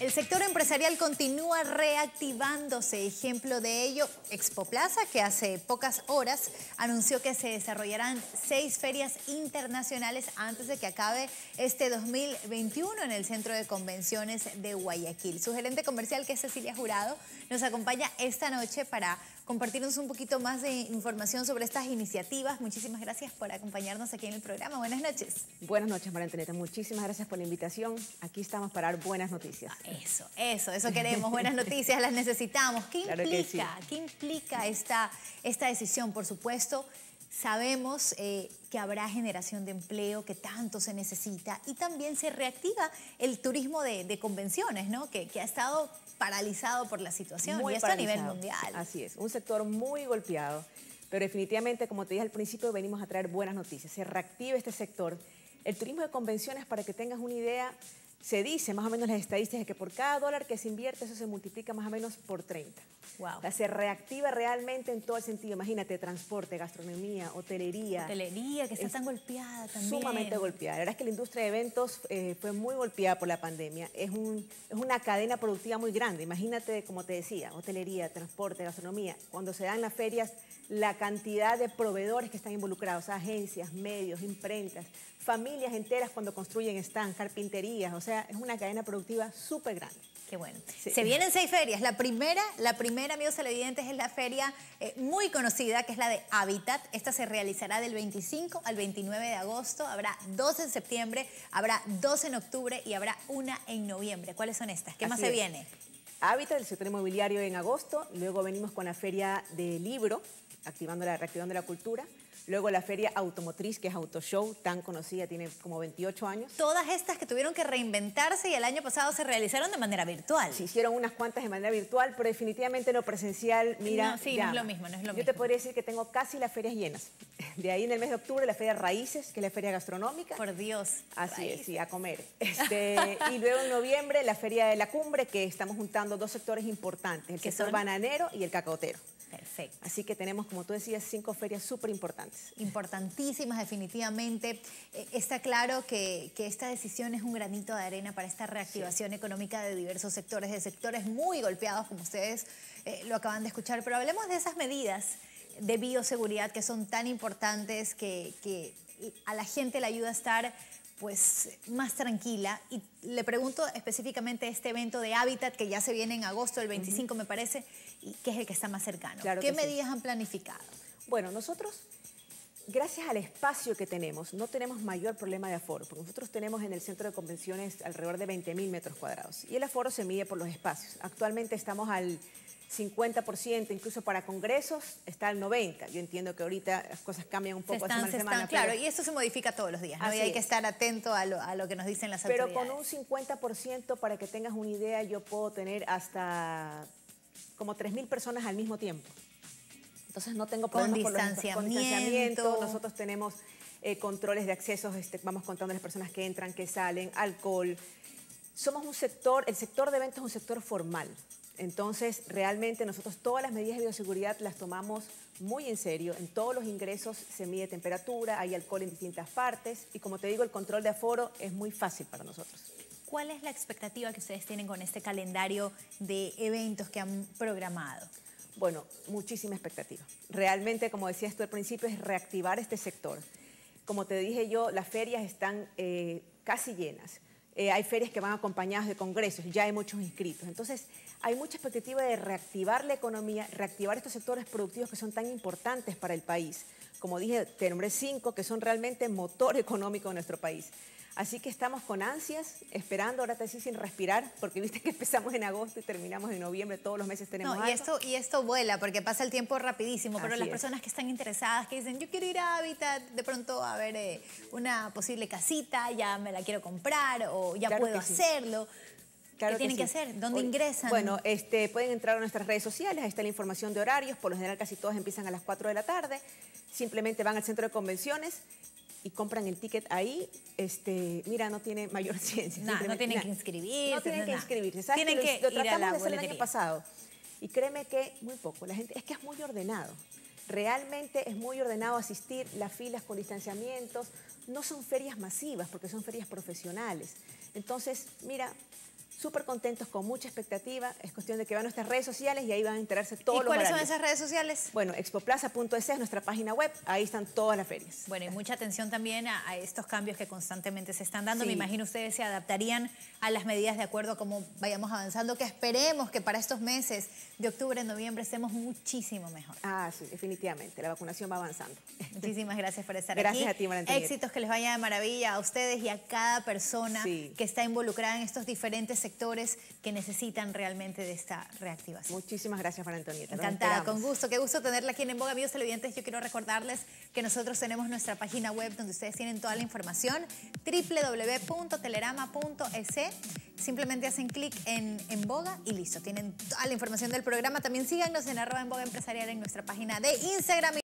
El sector empresarial continúa reactivándose. Ejemplo de ello, Expo Plaza, que hace pocas horas anunció que se desarrollarán seis ferias internacionales antes de que acabe este 2021 en el Centro de Convenciones de Guayaquil. Su gerente comercial, que es Cecilia Jurado, nos acompaña esta noche para compartirnos un poquito más de información sobre estas iniciativas. Muchísimas gracias por acompañarnos aquí en el programa. Buenas noches. Buenas noches, María Antonieta. Muchísimas gracias por la invitación. Aquí estamos para dar buenas noticias. Eso, eso, eso queremos. Buenas noticias, las necesitamos. ¿Qué implica, ¿qué implica esta, esta decisión? Por supuesto, Sabemos eh, que habrá generación de empleo que tanto se necesita y también se reactiva el turismo de, convenciones, ¿no? Que, ha estado paralizado por la situación y esto a nivel mundial. Así es, un sector muy golpeado, pero definitivamente, como te dije al principio, venimos a traer buenas noticias. Se reactiva este sector. El turismo de convenciones, para que tengas una idea, se dice más o menos las estadísticas que por cada dólar que se invierte eso se multiplica más o menos por 30. Wow. O sea, se reactiva realmente en todo el sentido. Imagínate, transporte, gastronomía, hotelería. Hotelería, que está tan golpeada también. Sumamente golpeada. La verdad es que la industria de eventos eh, fue muy golpeada por la pandemia. Es, un, es una cadena productiva muy grande. Imagínate, como te decía, hotelería, transporte, gastronomía. Cuando se dan las ferias, la cantidad de proveedores que están involucrados, agencias, medios, imprentas, familias enteras cuando construyen stands, carpinterías, o sea, es una cadena productiva súper grande. Qué bueno. Se vienen seis ferias. La primera, la primera, amigos televidentes, es la feria eh, muy conocida, que es la de Habitat. Esta se realizará del 25 al 29 de agosto. Habrá dos en septiembre, habrá dos en octubre y habrá una en noviembre. ¿Cuáles son estas? ¿Qué más se viene? Habitat, el sector inmobiliario en agosto. Luego venimos con la feria de libro, activando la, reactivando la cultura. Luego la feria automotriz, que es Autoshow, tan conocida, tiene como 28 años. Todas estas que tuvieron que reinventarse y el año pasado se realizaron de manera virtual. Se hicieron unas cuantas de manera virtual, pero definitivamente lo presencial, mira... No, sí, no es lo mismo, no es lo Yo mismo. te podría decir que tengo casi las ferias llenas. De ahí en el mes de octubre la feria Raíces, que es la feria gastronómica. Por Dios. Así es, sí, a comer. Este, y luego en noviembre la feria de la cumbre, que estamos juntando dos sectores importantes, el sector bananero y el cacaotero. Perfecto. Así que tenemos, como tú decías, cinco ferias súper importantes. Importantísimas, definitivamente. Eh, está claro que, esta decisión es un granito de arena para esta reactivación económica de diversos sectores, de sectores muy golpeados, como ustedes eh, lo acaban de escuchar. Pero hablemos de esas medidas de bioseguridad que son tan importantes, que, que a la gente le ayuda a estar pues más tranquila. Y le pregunto específicamente este evento de Hábitat que ya se viene en agosto, el 25 me parece, y que es el que está más cercano. ¿Qué medidas han planificado? Bueno, nosotros, gracias al espacio que tenemos, no tenemos mayor problema de aforo, porque nosotros tenemos en el centro de convenciones alrededor de 20.000 metros cuadrados y el aforo se mide por los espacios. Actualmente estamos al 50%, incluso para congresos está al 90%. Yo entiendo que ahorita las cosas cambian un poco semana a semana. Claro, y eso se modifica todos los días, hay que estar atento a lo, que nos dicen las autoridades. Pero con un 50%, para que tengas una idea, yo puedo tener hasta como 3.000 personas al mismo tiempo. Entonces no tengo problemas con distanciamiento. con distanciamiento. Nosotros tenemos eh, controles de acceso, este, vamos contando a las personas que entran, que salen, alcohol. Somos un sector, el sector de eventos es un sector formal. Entonces, realmente nosotros todas las medidas de bioseguridad las tomamos muy en serio. En todos los ingresos se mide temperatura, hay alcohol en distintas partes y como te digo, el control de aforo es muy fácil para nosotros. ¿Cuál es la expectativa que ustedes tienen con este calendario de eventos que han programado? Bueno, muchísima expectativa. Realmente, como decías tú al principio, es reactivar este sector. Como te dije yo, las ferias están eh, casi llenas. Eh, hay ferias que van acompañadas de congresos, ya hay muchos inscritos. Entonces, hay mucha expectativa de reactivar la economía, reactivar estos sectores productivos que son tan importantes para el país. Como dije, te nombré cinco que son realmente motor económico de nuestro país. Así que estamos con ansias, esperando, ahora te decía sin respirar, porque viste que empezamos en agosto y terminamos en noviembre, todos los meses tenemos no, y esto Y esto vuela, porque pasa el tiempo rapidísimo, pero las personas que están interesadas, que dicen, yo quiero ir a Habitat, de pronto a ver eh, una posible casita, ya me la quiero comprar o ya puedo hacerlo. ¿Qué tienen que, hacer? ¿Dónde ingresan? Bueno, este, pueden entrar a nuestras redes sociales, ahí está la información de horarios, por lo general casi todas empiezan a las 4 de la tarde, simplemente van al centro de convenciones y compran el ticket ahí, este, mira, no tiene mayor ciencia. no tienen que inscribirse. No tienen que inscribirse. ¿sabes? Tienen que, lo, tratamos de hacer el año pasado. Y créeme que muy poco. La gente, es que es muy ordenado. Realmente es muy ordenado asistir, las filas con distanciamientos. No son ferias masivas porque son ferias profesionales. Entonces, mira, súper contentos, con mucha expectativa. Es cuestión de que vean nuestras redes sociales y ahí van a enterarse todos ¿Y los cuáles son esas redes sociales? Bueno, expoplaza.es es nuestra página web, ahí están todas las ferias. Bueno, y mucha atención también a, a estos cambios que constantemente se están dando. Sí. Me imagino ustedes se adaptarían a las medidas de acuerdo a cómo vayamos avanzando, que esperemos que para estos meses de octubre, noviembre estemos muchísimo mejor. Ah, sí, definitivamente, la vacunación va avanzando. Muchísimas gracias por estar Gracias aquí. a ti, Antonieta. Éxitos que les vaya de maravilla a ustedes y a cada persona Sí. que está involucrada en estos diferentes sectores que necesitan realmente de esta reactivación. Muchísimas gracias, María Antonieta. Encantada, con gusto. Qué gusto tenerla aquí en En Boga. Amigos televidentes, yo quiero recordarles que nosotros tenemos nuestra página web donde ustedes tienen toda la información, www.telerama.es. Simplemente hacen clic en En Boga y listo. Tienen toda la información del programa. También síganos en arroba En Boga Empresarial en nuestra página de Instagram.